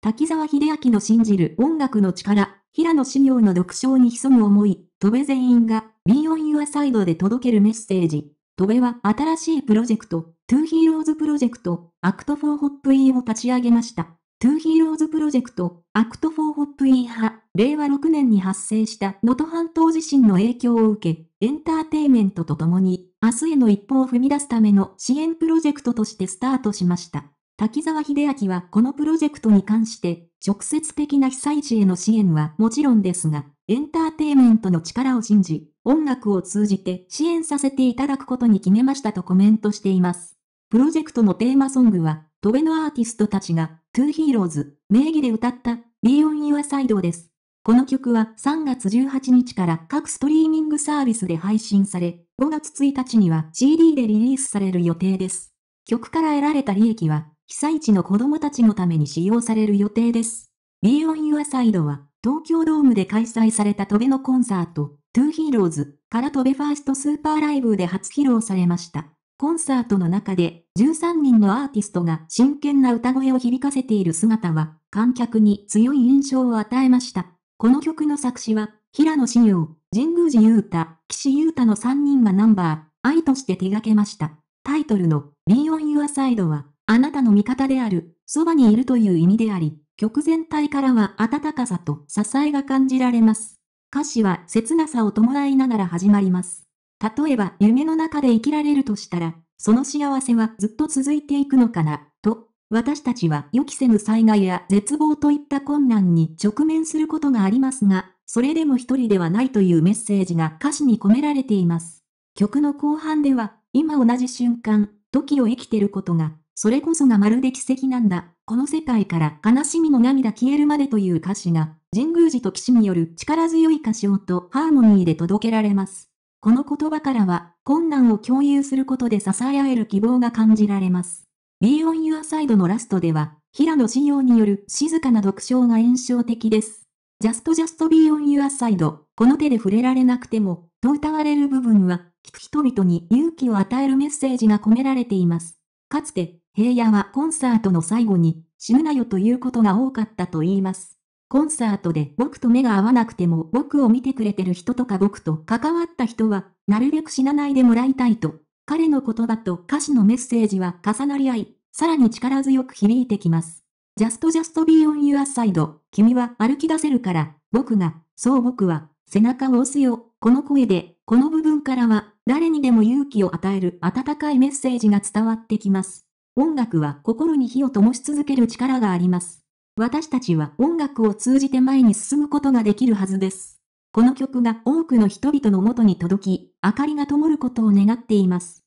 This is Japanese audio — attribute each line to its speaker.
Speaker 1: 滝沢秀明の信じる音楽の力、平野志陽の読書に潜む思い、戸部全員が Be on Your Side で届けるメッセージ。戸部は新しいプロジェクト、Two Heroes プロジェクト、Act for Hop E を立ち上げました。Two Heroes プロジェクト、Act for Hop E 派、令和6年に発生した能登半島地震の影響を受け、エンターテイメントとともに、明日への一歩を踏み出すための支援プロジェクトとしてスタートしました。滝沢秀明はこのプロジェクトに関して、直接的な被災地への支援はもちろんですが、エンターテイメントの力を信じ、音楽を通じて支援させていただくことに決めましたとコメントしています。プロジェクトのテーマソングは、トベのアーティストたちが、トゥーヒーローズ、名義で歌った、Be on Your Side です。この曲は3月18日から各ストリーミングサービスで配信され、5月1日には CD でリリースされる予定です。曲から得られた利益は、被災地の子供たちのために使用される予定です。Be on Your Side は、東京ドームで開催されたトベのコンサート、トゥーヒーローズからトベファーストスーパーライブで初披露されました。コンサートの中で13人のアーティストが真剣な歌声を響かせている姿は観客に強い印象を与えました。この曲の作詞は平野志陽、神宮寺雄太、岸優太の3人がナンバー、愛として手掛けました。タイトルの Be on Your Side はあなたの味方である、そばにいるという意味であり、曲全体からは温かさと支えが感じられます。歌詞は切なさを伴いながら始まります。例えば夢の中で生きられるとしたら、その幸せはずっと続いていくのかな、と、私たちは予期せぬ災害や絶望といった困難に直面することがありますが、それでも一人ではないというメッセージが歌詞に込められています。曲の後半では、今同じ瞬間、時を生きてることが、それこそがまるで奇跡なんだ。この世界から悲しみの涙消えるまでという歌詞が、神宮寺と騎士による力強い歌唱とハーモニーで届けられます。この言葉からは、困難を共有することで支え合える希望が感じられます。Be on Your Side のラストでは、平野志陽による静かな読書が印象的です。Just Just Be on Your Side、この手で触れられなくても、と歌われる部分は、聞く人々に勇気を与えるメッセージが込められています。かつて、平野はコンサートの最後に、死ぬなよということが多かったと言います。コンサートで僕と目が合わなくても僕を見てくれてる人とか僕と関わった人は、なるべく死なないでもらいたいと、彼の言葉と歌詞のメッセージは重なり合い、さらに力強く響いてきます。Just Just Be on Your Side 君は歩き出せるから、僕が、そう僕は、背中を押すよ。この声で、この部分からは、誰にでも勇気を与える温かいメッセージが伝わってきます。音楽は心に火を灯し続ける力があります。私たちは音楽を通じて前に進むことができるはずです。この曲が多くの人々の元に届き、明かりが灯ることを願っています。